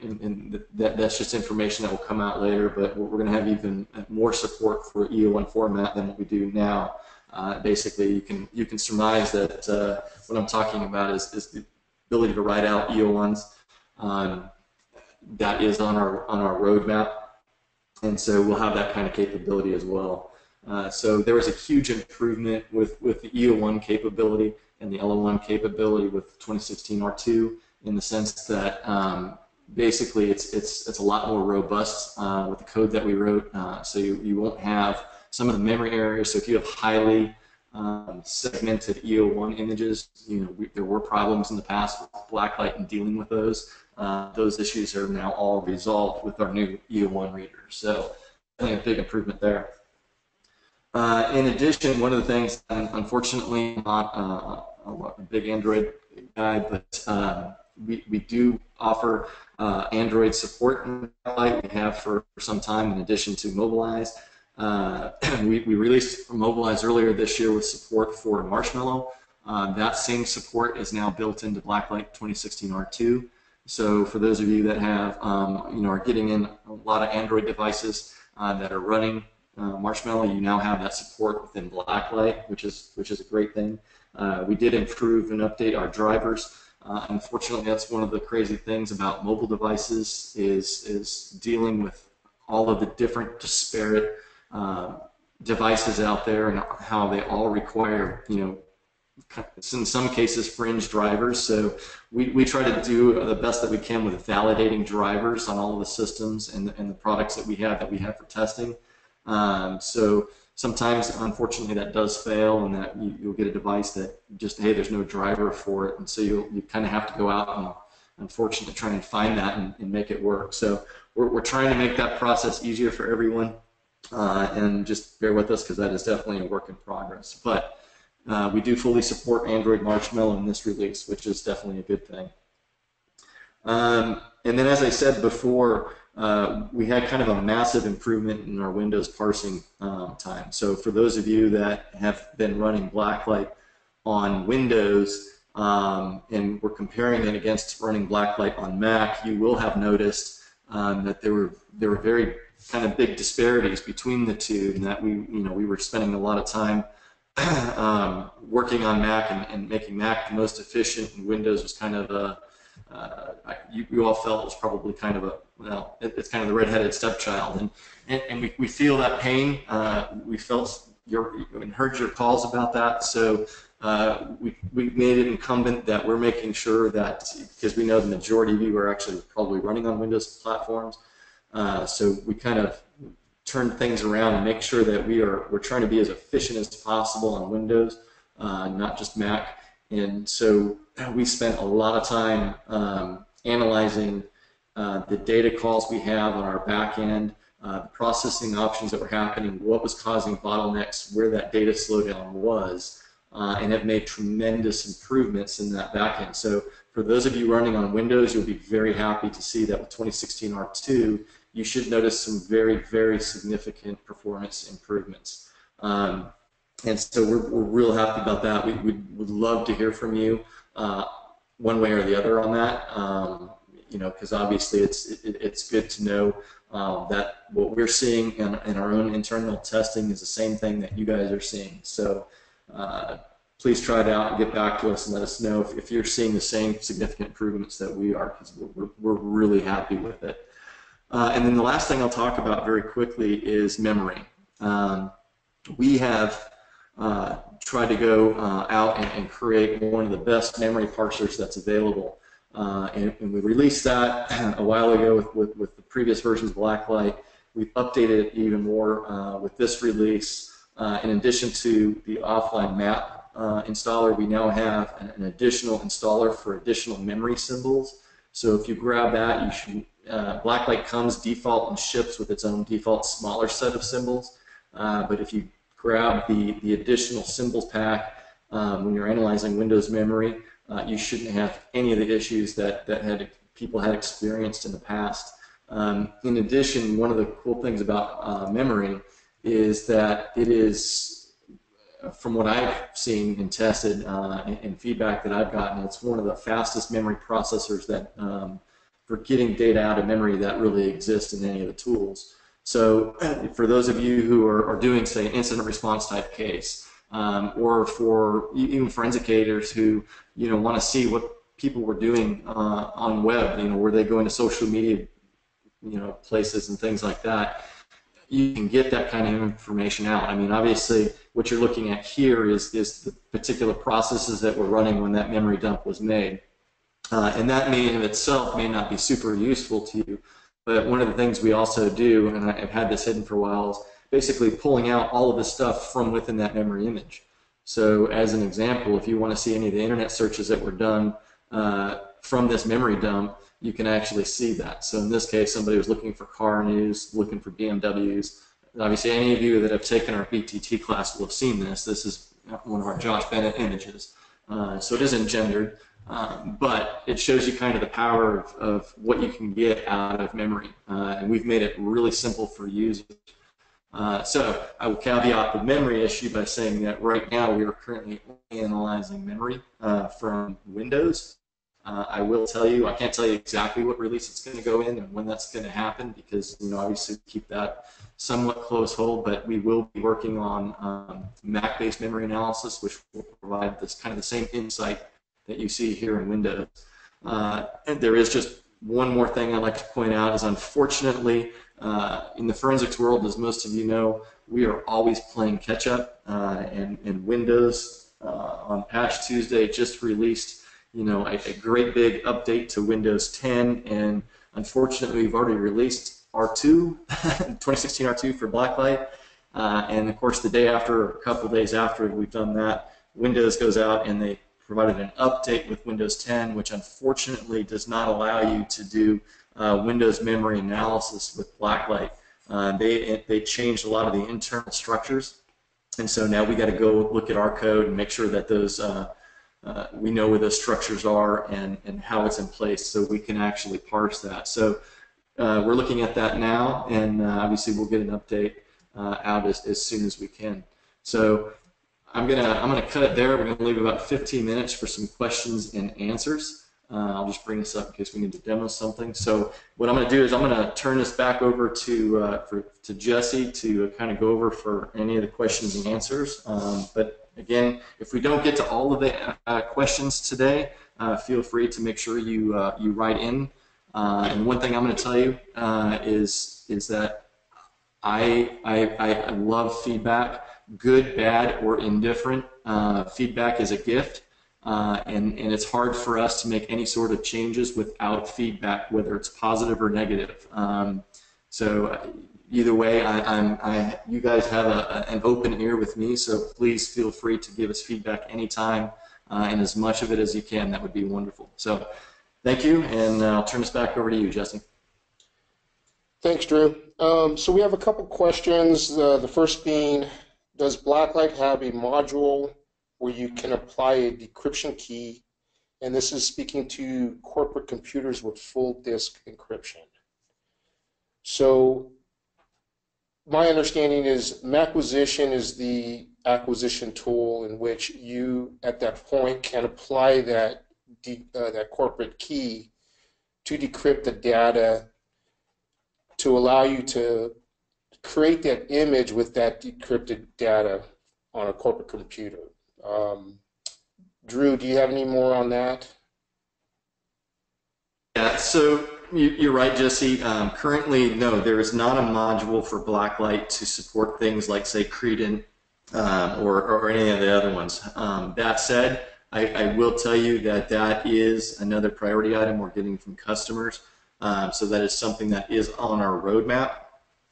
and, and that, that's just information that will come out later, but we're going to have even more support for E01 format than what we do now. Uh, basically, you can you can surmise that uh, what I'm talking about is, is the ability to write out E01s. Um, that is on our on our roadmap, and so we'll have that kind of capability as well. Uh, so there was a huge improvement with with the E01 capability and the L01 capability with 2016 R2 in the sense that um, basically it's it's it's a lot more robust uh, with the code that we wrote. Uh, so you, you won't have some of the memory areas. So if you have highly um, segmented E01 images, you know we, there were problems in the past with Blacklight and dealing with those. Uh, those issues are now all resolved with our new E01 reader. So definitely a big improvement there. Uh, in addition, one of the things, unfortunately, not uh, a big Android guy, but um, we, we do offer uh, Android support in Light. We have for, for some time in addition to Mobilyze. Uh, we, we released Mobilyze earlier this year with support for Marshmallow. That same support is now built into Blacklight 2016 R2. So for those of you that have, um, you know, are getting in a lot of Android devices that are running uh, Marshmallow, you now have that support within Blacklight, which is which is a great thing. Uh, we did improve and update our drivers. Uh, unfortunately, that's one of the crazy things about mobile devices is is dealing with all of the different disparate uh, devices out there and how they all require, you know, in some cases fringe drivers. So we, we try to do the best that we can with validating drivers on all of the systems and, and the products that we have that we have for testing. Um, so sometimes, unfortunately, that does fail, and that you, will get a device that just hey, there's no driver for it, and so you you kind of have to go out and unfortunately try and find that and, and make it work. So we're, we're trying to make that process easier for everyone, uh, and just bear with us because that is definitely a work in progress. But uh, we do fully support Android Marshmallow in this release, which is definitely a good thing. Um, and then, as I said before, uh, we had kind of a massive improvement in our Windows parsing um, time. So for those of you that have been running Blacklight on Windows um, and we're comparing it against running Blacklight on Mac, you will have noticed um, that there were there were very kind of big disparities between the two, and that we you know we were spending a lot of time um, working on Mac and, and, making Mac the most efficient, and Windows was kind of a uh, I, you, you all felt it was probably kind of a well, it, it's kind of the redheaded stepchild, and and, and we, we feel that pain. Uh, we felt your and heard your calls about that, so. Uh, we, we made it incumbent that we're making sure that because we know the majority of you are actually probably running on Windows platforms, uh, so we kind of turn things around and make sure that we are we're trying to be as efficient as possible on Windows, uh, not just Mac. And so we spent a lot of time um, analyzing uh, the data calls we have on our back end, uh, the processing options that were happening, what was causing bottlenecks, where that data slowdown was uh, and have made tremendous improvements in that backend. So for those of you running on Windows, you'll be very happy to see that with 2016 R2, you should notice some very, very significant performance improvements. Um, and so we're, we're real happy about that. We would love to hear from you uh, one way or the other on that. Um, you know, because obviously it's it, it's good to know uh, that what we're seeing in, in our own internal testing is the same thing that you guys are seeing. So uh, please try it out and get back to us and let us know if, if you're seeing the same significant improvements that we are, because we're, we're really happy with it. Uh, and then the last thing I'll talk about very quickly is memory. Um, we have uh, tried to go uh, out and, and, create one of the best memory parsers that's available. Uh, and, and, we released that a while ago with, with, with, the previous versions of Blacklight. We've updated it even more uh, with this release. Uh, in addition to the offline map uh, installer, we now have an, an, additional installer for additional memory symbols. So if you grab that, you should, Blacklight comes default and ships with its own default smaller set of symbols. But if you grab the, the additional symbols pack um, when you're analyzing Windows memory, uh, you shouldn't have any of the issues that, that had people had experienced in the past. Um, in addition, one of the cool things about uh, memory is that it is, from what I've seen and tested uh, and, feedback that I've gotten, it's one of the fastest memory processors that um, for getting data out of memory that really exists in any of the tools. So for those of you who are, are doing, say, an incident response type case, um, or for even forensic forensicators who, you know, want to see what people were doing uh, on web, you know, were they going to social media, you know, places and things like that, you can get that kind of information out. I mean, obviously, what you're looking at here is, is the particular processes that were running when that memory dump was made. Uh, and that may in itself may not be super useful to you, but one of the things we also do, and I've had this hidden for a while, is basically pulling out all of the stuff from within that memory image. So as an example, if you want to see any of the internet searches that were done uh, from this memory dump, you can actually see that. So in this case, somebody was looking for car news, looking for BMWs. Obviously, any of you that have taken our BTT class will have seen this. This is one of our Josh Bennett images. Uh, so it isn't gendered, um, but it shows you kind of the power of, of what you can get out of memory. Uh, and we've made it really simple for users. Uh, so I will caveat the memory issue by saying that right now we are currently analyzing memory uh, from Windows uh, I will tell you, I can't tell you exactly what release it's going to go in and when that's going to happen because, you know, obviously keep that somewhat close hold, but we will be working on um, Mac-based memory analysis, which will provide this kind of the same insight that you see here in Windows. Uh, and there is just one more thing I'd like to point out is unfortunately, uh, in the forensics world, as most of you know, we are always playing catch up, uh, and, and Windows uh, on Patch Tuesday just released you know, a, a, great big update to Windows 10, and unfortunately, we've already released R2, 2016 R2 for Blacklight, uh, and of course, the day after, a couple days after we've done that, Windows goes out and they provided an update with Windows 10, which unfortunately does not allow you to do uh, Windows memory analysis with Blacklight. Uh, they they changed a lot of the internal structures, and so now we got to go look at our code and make sure that those uh, uh, we know where those structures are and, and how it's in place so we can actually parse that. So uh, we're looking at that now and uh, obviously we'll get an update out as, as soon as we can. So I'm gonna I'm gonna cut it there. We're gonna leave about 15 minutes for some questions and answers. Uh, I'll just bring this up in case we need to demo something. So what I'm going to do is I'm going to turn this back over to uh, for, to Jesse to kind of go over for any of the questions and answers. Um, but again, if we don't get to all of the uh, questions today, uh, feel free to make sure you uh, you write in. Uh, and one thing I'm going to tell you is is that I, I I love feedback, good, bad, or indifferent. feedback is a gift. Uh, and, and it's hard for us to make any sort of changes without feedback, whether it's positive or negative. Um, so uh, either way, I, I'm, I, you guys have a, an open ear with me, so please feel free to give us feedback anytime uh, and as much of it as you can. That would be wonderful. So thank you, and I'll turn this back over to you, Jesse. Thanks, Drew. Um, so we have a couple questions. Uh, the first being, does Blacklight have a module where you can apply a decryption key, and this is speaking to corporate computers with full disk encryption. So my understanding is Macquisition is the acquisition tool in which you, at that point, can apply that uh, that corporate key to decrypt the data to allow you to create that image with that decrypted data on a corporate computer. Um, Drew, do you have any more on that? Yeah, so you, are right, Jesse. Um, currently, no, there is not a module for Blacklight to support things like, say, Credant um, or, or any of the other ones. Um, that said, I, I, will tell you that that is another priority item we're getting from customers. Um, so that is something that is on our roadmap.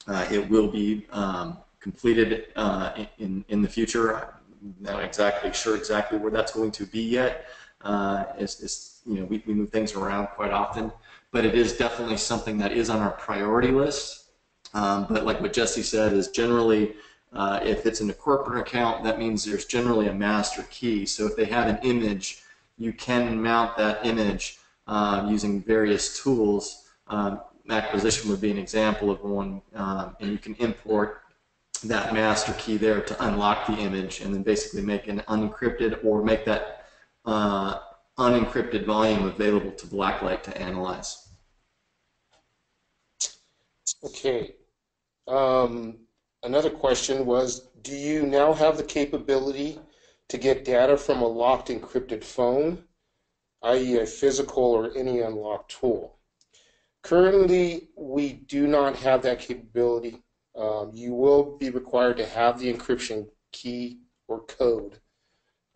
Uh, it will be um, completed uh, in, in the future I'm not exactly sure exactly where that's going to be yet. Uh, it's, it's, you know, we, we move things around quite often, but it is definitely something that is on our priority list. Um, but like what Jesse said, is generally uh, if it's in a corporate account, that means there's generally a master key. So if they have an image, you can mount that image uh, using various tools. Um, Macquisition would be an example of one, um, and you can import that master key there to unlock the image and then basically make an unencrypted or make that uh, unencrypted volume available to Blacklight to analyze. Okay. Um, another question was, do you now have the capability to get data from a locked encrypted phone, i.e. a physical or any unlocked tool? Currently, we do not have that capability um, you will be required to have the encryption key or code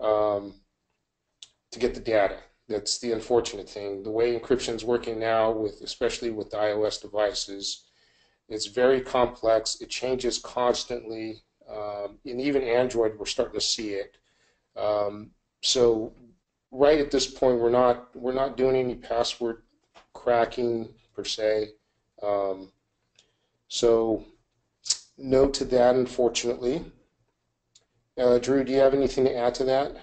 um, to get the data. That's the unfortunate thing. The way encryption is working now, with especially with iOS devices, it's very complex. It changes constantly, um, and even Android, we're starting to see it. Um, so, right at this point, we're not we're not doing any password cracking per se. Um, so no to that, unfortunately. Uh, Drew, do you have anything to add to that?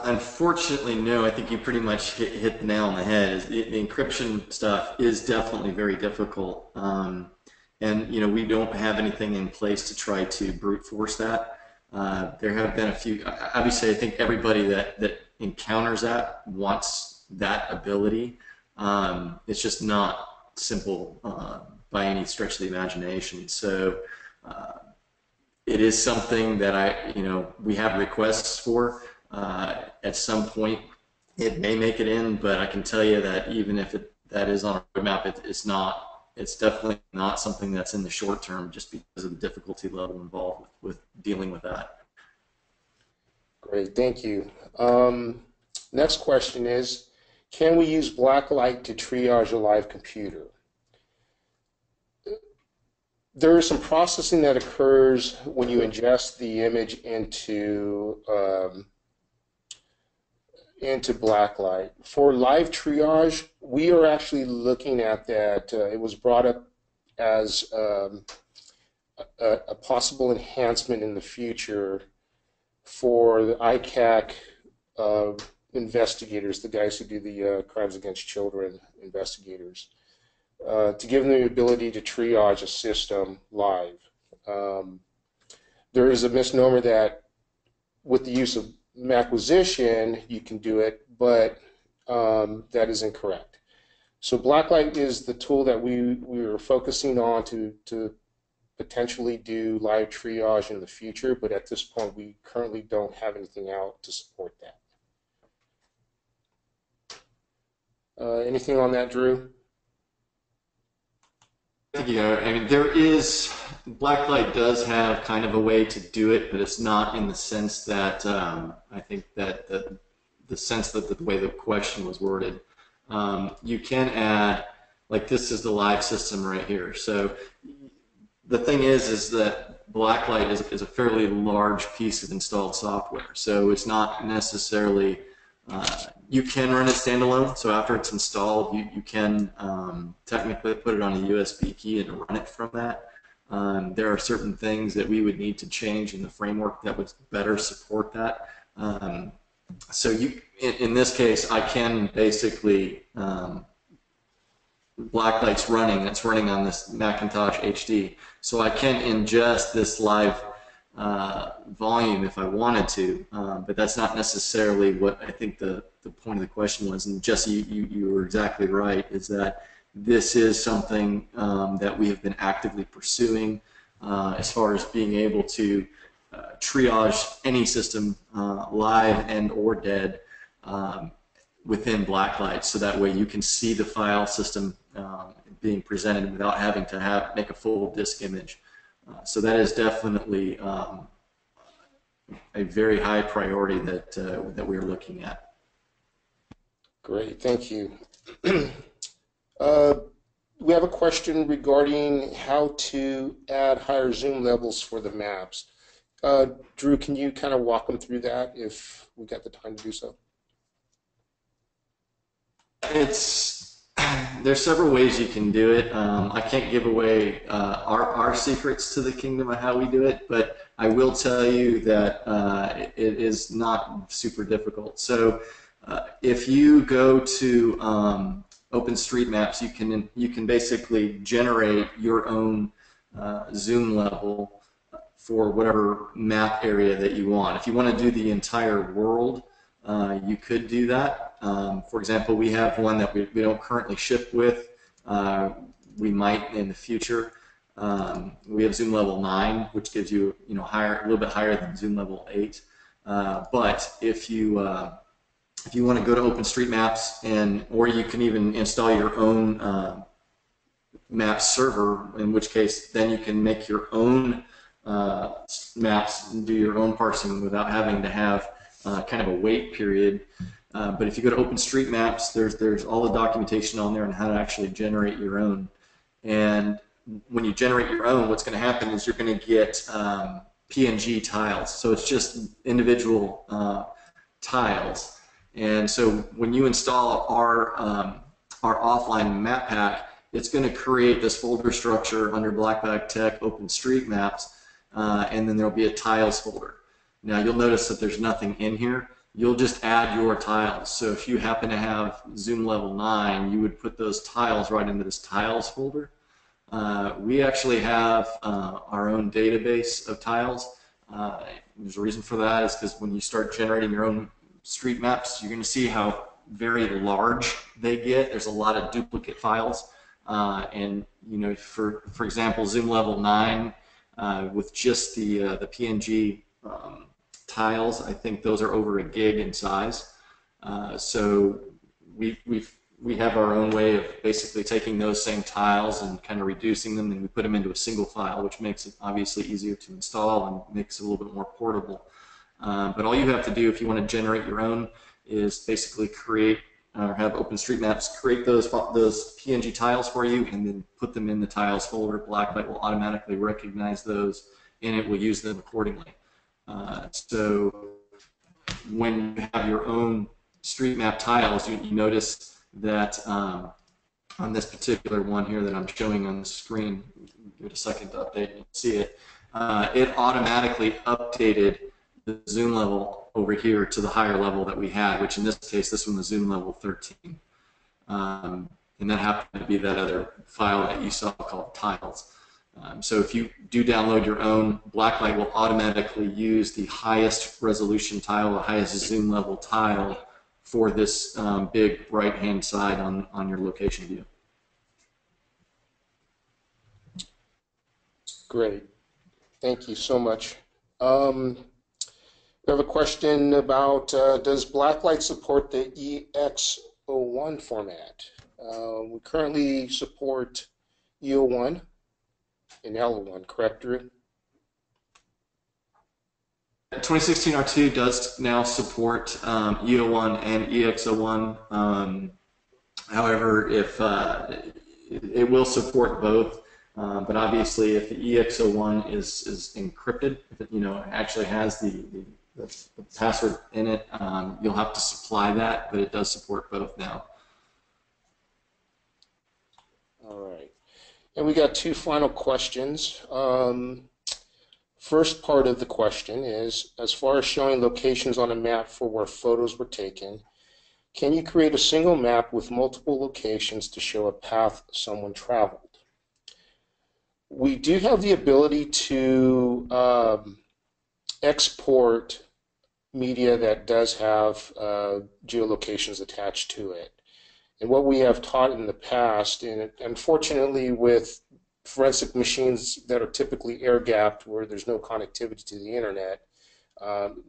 Unfortunately, no. I think you pretty much hit, hit the nail on the head. The, the encryption stuff is definitely very difficult, um, and you know we don't have anything in place to try to brute force that. Uh, there have been a few. Obviously, I think everybody that that encounters that wants that ability. Um, it's just not simple. Uh, by any stretch of the imagination. So uh, it is something that I, you know, we have requests for. Uh, at some point, it may make it in, but I can tell you that even if it, that is on a roadmap, it, it's not. It's definitely not something that's in the short term, just because of the difficulty level involved with, with dealing with that. Great, thank you. Um, next question is, can we use blacklight to triage a live computer? there is some processing that occurs when you ingest the image into um, into blacklight. For live triage, we are actually looking at that. Uh, it was brought up as um, a, a, possible enhancement in the future for the ICAC uh, investigators, the guys who do the uh, crimes against children investigators. Uh, to give them the ability to triage a system live. Um, there is a misnomer that with the use of acquisition, you can do it, but um, that is incorrect. So Blacklight is the tool that we, we are focusing on to, to potentially do live triage in the future, but at this point, we currently don't have anything out to support that. Uh, anything on that, Drew? Yeah, I mean, there is, Blacklight does have kind of a way to do it, but it's not in the sense that, um, I think that the, the sense that the way the question was worded. Um, you can add, like this is the live system right here. So the thing is, is that Blacklight is, is a fairly large piece of installed software. So it's not necessarily, uh, you can run it standalone. So after it's installed, you, you can um, technically put it on a USB key and run it from that. Um, there are certain things that we would need to change in the framework that would better support that. Um, so you, in, in, this case, I can basically um, Blacklight's running. It's running on this Macintosh HD, so I can ingest this live uh, volume if I wanted to, um, but that's not necessarily what I think the, the point of the question was. And Jesse, you, you were exactly right, is that this is something um, that we have been actively pursuing uh, as far as being able to uh, triage any system uh, live and or dead um, within Blacklight so that way you can see the file system um, being presented without having to have make a full disk image. Uh, so that is definitely um, a very high priority that uh, that we're looking at. Great, thank you. uh, we have a question regarding how to add higher zoom levels for the maps. Uh, Drew, can you kind of walk them through that if we got the time to do so? It's there's several ways you can do it. Um, I can't give away uh, our, our secrets to the kingdom of how we do it, but I will tell you that uh, it, is not super difficult. So uh, if you go to um, OpenStreetMaps, you can you can basically generate your own uh, zoom level for whatever map area that you want. If you want to do the entire world, uh, you could do that. Um, for example, we have one that we, we don't currently ship with. Uh, we might in the future. Um, we have Zoom level 9, which gives you you know higher, a little bit higher than Zoom level 8. Uh, but if you uh, if you want to go to OpenStreetMaps and or you can even install your own uh, map server, in which case then you can make your own maps and do your own parsing without having to have uh, kind of a wait period. Uh, but if you go to OpenStreetMaps, there's there's all the documentation on there on how to actually generate your own. And when you generate your own, what's going to happen is you're going to get um, PNG tiles. So it's just individual uh, tiles. And so when you install our um, our offline map pack, it's going to create this folder structure under BlackBag Tech OpenStreetMaps, uh, and then there'll be a tiles folder. Now you'll notice that there's nothing in here. You'll just add your tiles. So if you happen to have Zoom level 9, you would put those tiles right into this tiles folder. Uh, we actually have uh, our own database of tiles. Uh, there's a reason for that is because when you start generating your own street maps, you're going to see how very large they get. There's a lot of duplicate files. Uh, and you know, for for example, Zoom level 9 uh, with just the uh, the PNG um, tiles. I think those are over a gig in size. Uh, so we we we have our own way of basically taking those same tiles and kind of reducing them, and we put them into a single file, which makes it obviously easier to install and makes it a little bit more portable. Uh, but all you have to do if you want to generate your own is basically create or have OpenStreetMaps create those those PNG tiles for you, and then put them in the tiles folder. Blacklight will automatically recognize those, and it will use them accordingly. Uh, so when you have your own street map tiles, you, you notice that um, on this particular one here that I'm showing on the screen, give it a second to update and see it, uh, it automatically updated the zoom level over here to the higher level that we had, which in this case, this one was zoom level 13. Um, and that happened to be that other file that you saw called tiles. Um, so if you do download your own, Blacklight will automatically use the highest resolution tile, the highest zoom level tile for this um, big right hand side on, on your location view. Great. Thank you so much. Um, we have a question about uh, does Blacklight support the EX01 format? Uh, we currently support E01 and L01, correct, Drew? 2016 R2 does now support um, E01 and EX01. Um, however, if uh, it, will support both, uh, but obviously, if the EX01 is is encrypted, if it you know actually has the, the, the password in it, um, you'll have to supply that. But it does support both now. All right. And we got two final questions. Um, first part of the question is, as far as showing locations on a map for where photos were taken, can you create a single map with multiple locations to show a path someone traveled? We do have the ability to um, export media that does have uh, geolocations attached to it. And what we have taught in the past, and unfortunately with forensic machines that are typically air gapped where there's no connectivity to the internet, um,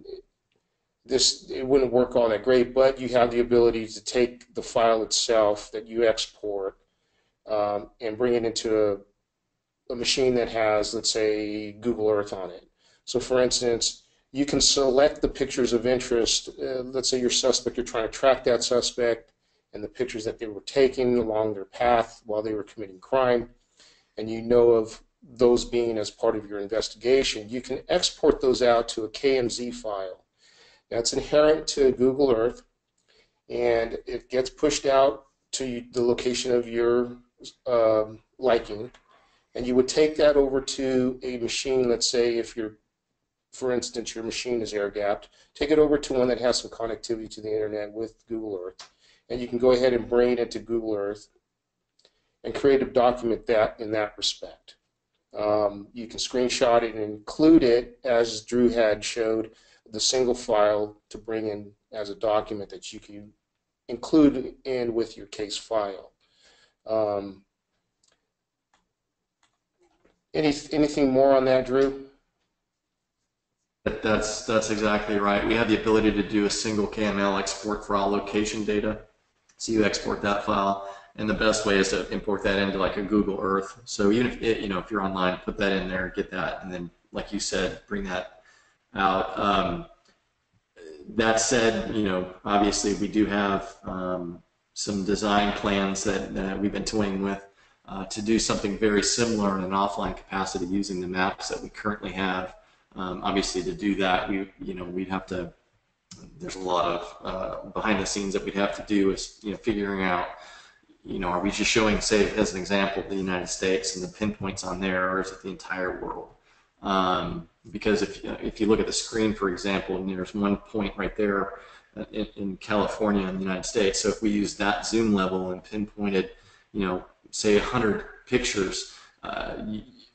this it wouldn't work all that great, but you have the ability to take the file itself that you export um, and bring it into a, a machine that has, let's say, Google Earth on it. So for instance, you can select the pictures of interest. Uh, let's say your suspect, you're trying to track that suspect and the pictures that they were taking along their path while they were committing crime, and you know of those being as part of your investigation, you can export those out to a KMZ file. That's inherent to Google Earth, and it gets pushed out to the location of your um, liking, and you would take that over to a machine, let's say if you're for instance, your machine is air gapped, take it over to one that has some connectivity to the internet with Google Earth and you can go ahead and bring it into Google Earth and create a document that in that respect. Um, you can screenshot it and include it as Drew had showed the single file to bring in as a document that you can include in with your case file. Um, any anything more on that, Drew? That's that's exactly right. We have the ability to do a single KML export for all location data. So you export that file, and the best way is to import that into like a Google Earth. So even if it, you know if you're online, put that in there, get that, and then like you said, bring that out. Um, that said, you know obviously we do have um, some design plans that, that we've been toying with uh, to do something very similar in an offline capacity using the maps that we currently have. Um, obviously, to do that, we you know we'd have to there's a lot of uh, behind the scenes that we'd have to do is you know figuring out you know are we just showing say as an example the United States and the pinpoints on there or is it the entire world? Um, because if if you look at the screen for example and there's one point right there uh, in, in California in the United States so if we use that zoom level and pinpointed you know say 100 pictures uh,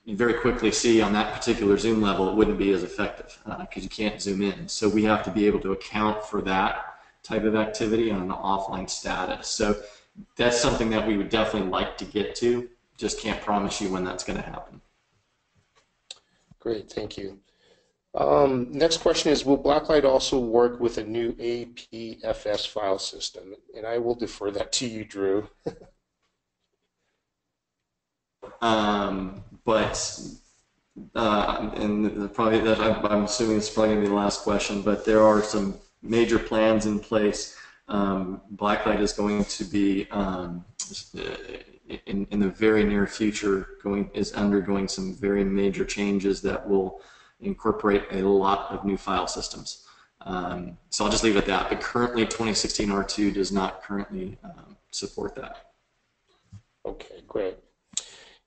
you, very quickly see on that particular zoom level it wouldn't be as effective because uh, you can't zoom in. So we have to be able to account for that type of activity on an offline status. So that's something that we would definitely like to get to. Just can't promise you when that's going to happen. Great, thank you. Um, next question is, will Blacklight also work with a new APFS file system? And I will defer that to you, Drew. um, but uh, and probably that I'm, assuming it's probably going to be the last question, but there are some major plans in place. Um, Blacklight is going to be um, in, in the very near future going is undergoing some very major changes that will incorporate a lot of new file systems. Um, so I'll just leave it at that. But currently, 2016 R2 does not currently um, support that. Okay, great.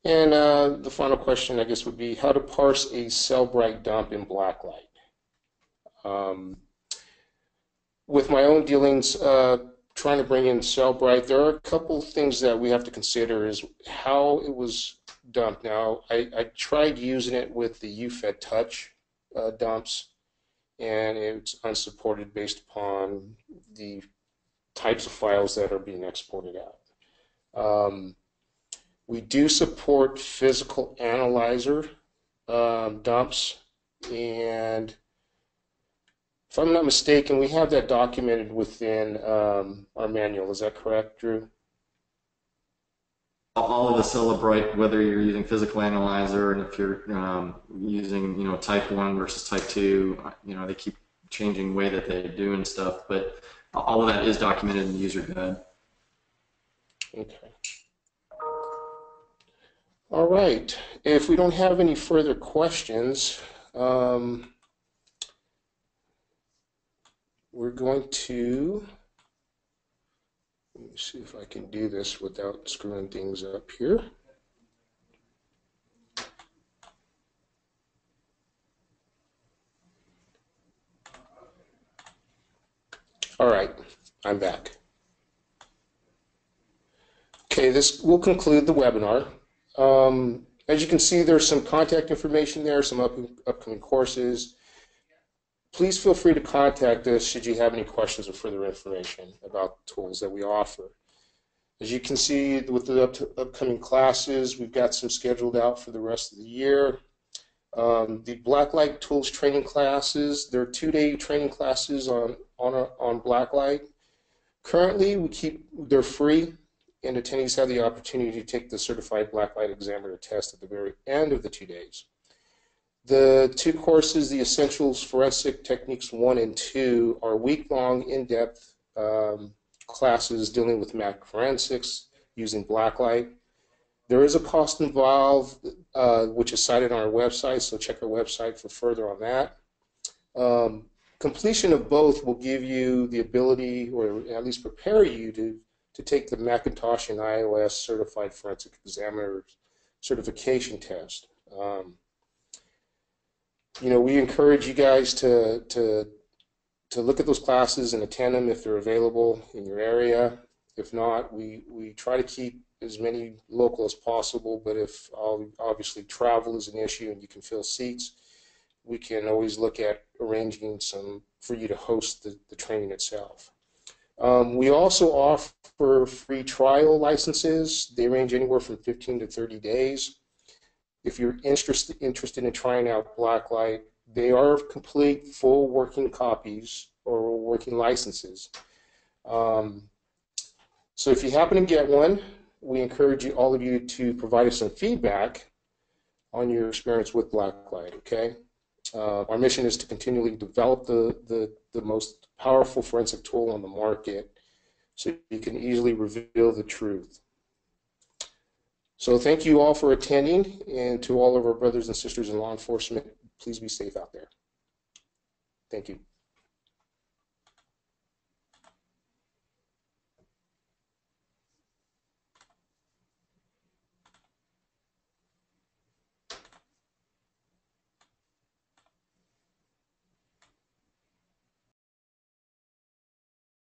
And uh, the final question, I guess, would be how to parse a Cellebrite dump in Blacklight. Um, with my own dealings, uh, trying to bring in Cellebrite, there are a couple things that we have to consider is how it was dumped. Now, I, I tried using it with the UFED Touch uh, dumps, and it's unsupported based upon the types of files that are being exported out. Um, we do support physical analyzer um, dumps, and if I'm not mistaken, we have that documented within um, our manual. Is that correct, Drew? all of the Cellebrite whether you're using physical analyzer and if you're um, using, you know, type one versus type two, you know, they keep changing the way that they do and stuff, but all of that is documented in the user guide. Okay. All right. If we don't have any further questions, um, we're going to let me see if I can do this without screwing things up here. All right, I'm back. Okay, this will conclude the webinar. Um, as you can see, there's some contact information there, some up, upcoming courses. Please feel free to contact us should you have any questions or further information about the tools that we offer. As you can see with the up upcoming classes, we've got some scheduled out for the rest of the year. Um, the Blacklight Tools training classes, they're two-day training classes on, on, on Blacklight. Currently, we keep they're free, and attendees have the opportunity to take the Certified Blacklight Examiner test at the very end of the two days. The two courses, the Essentials Forensic Techniques 1 and 2, are week-long, in-depth um, classes dealing with Mac forensics using Blacklight. There is a cost involved, uh, which is cited on our website, so check our website for further on that. Um, completion of both will give you the ability, or at least prepare you to, to take the Macintosh and iOS Certified Forensic Examiner certification test. Um, you know, we encourage you guys to, to, to look at those classes and attend them if they're available in your area. If not, we, we try to keep as many local as possible, but if obviously travel is an issue and you can fill seats, we can always look at arranging some for you to host the, the training itself. Um, we also offer free trial licenses. They range anywhere from 15 to 30 days. If you're interested interested in trying out Blacklight, they are complete, full working copies or working licenses. Um, so if you happen to get one, we encourage you, all of you to provide us some feedback on your experience with Blacklight, okay? Uh, our mission is to continually develop the, the, the most powerful forensic tool on the market so you can easily reveal the truth. So thank you all for attending, and to all of our brothers and sisters in law enforcement, please be safe out there. Thank you.